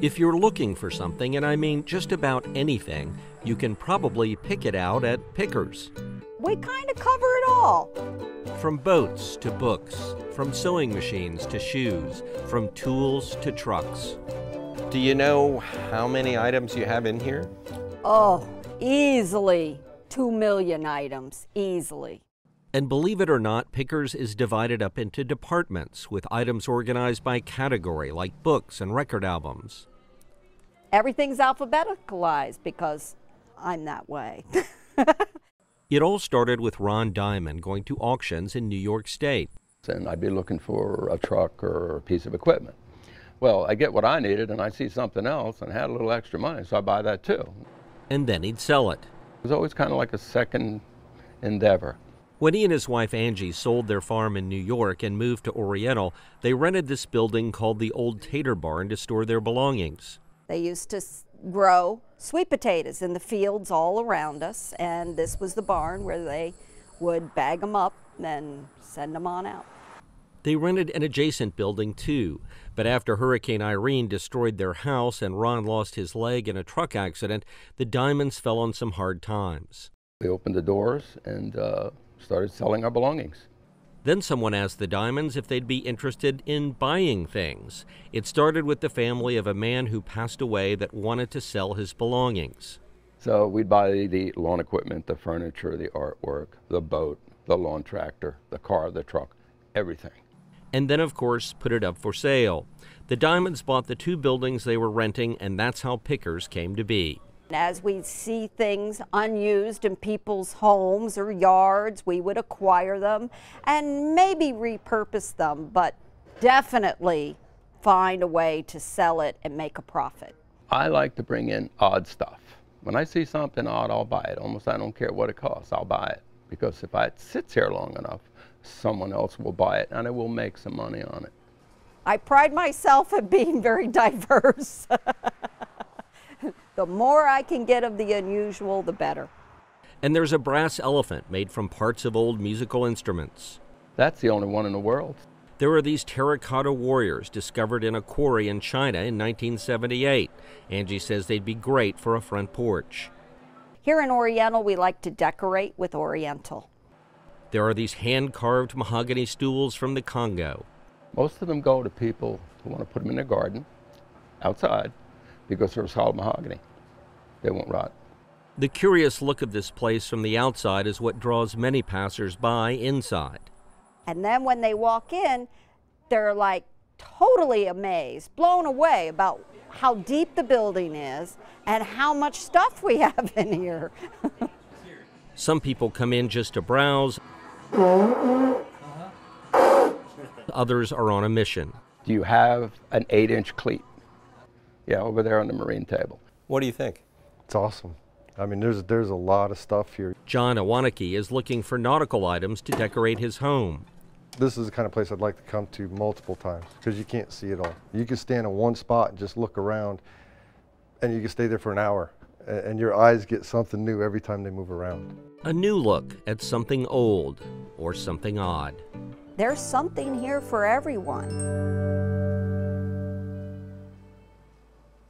If you're looking for something, and I mean just about anything, you can probably pick it out at Pickers. We kind of cover it all. From boats to books, from sewing machines to shoes, from tools to trucks. Do you know how many items you have in here? Oh, easily 2 million items, easily. And believe it or not, Pickers is divided up into departments with items organized by category, like books and record albums. Everything's alphabeticalized because I'm that way. It all started with Ron Diamond going to auctions in New York State. And I'd be looking for a truck or a piece of equipment. Well, I get what I needed and I see something else and had a little extra money, so I buy that too. And then he'd sell it. It was always kind of like a second endeavor. When he and his wife Angie sold their farm in New York and moved to Oriental, they rented this building called the Old Tater Barn to store their belongings. They used to grow sweet potatoes in the fields all around us, and this was the barn where they would bag them up and send them on out. They rented an adjacent building too, but after Hurricane Irene destroyed their house and Ron lost his leg in a truck accident, the Diamonds fell on some hard times. We opened the doors and uh, started selling our belongings. Then someone asked the Diamonds if they'd be interested in buying things. It started with the family of a man who passed away that wanted to sell his belongings. So we'd buy the lawn equipment, the furniture, the artwork, the boat, the lawn tractor, the car, the truck, everything. And then, of course, put it up for sale. The Diamonds bought the two buildings they were renting, and that's how Pickers came to be. As we see things unused in people's homes or yards, we would acquire them and maybe repurpose them, but definitely find a way to sell it and make a profit. I like to bring in odd stuff. When I see something odd, I'll buy it. Almost I don't care what it costs, I'll buy it. Because if it sits here long enough, someone else will buy it and I will make some money on it. I pride myself at being very diverse. the more I can get of the unusual, the better. And there's a brass elephant made from parts of old musical instruments. That's the only one in the world. There are these terracotta warriors discovered in a quarry in China in 1978. Angie says they'd be great for a front porch. Here in Oriental, we like to decorate with Oriental. There are these hand carved mahogany stools from the Congo. Most of them go to people who want to put them in their garden, outside, because they're solid mahogany. They won't rot. The curious look of this place from the outside is what draws many passers-by inside. And then when they walk in, they're like totally amazed, blown away about how deep the building is and how much stuff we have in here. Some people come in just to browse. Others are on a mission. Do you have an eight inch cleat? Yeah, over there on the marine table. What do you think? It's awesome. I mean, there's there's a lot of stuff here. John Awanaki is looking for nautical items to decorate his home. This is the kind of place I'd like to come to multiple times because you can't see it all. You can stand in one spot and just look around, and you can stay there for an hour, and your eyes get something new every time they move around. A new look at something old or something odd. There's something here for everyone.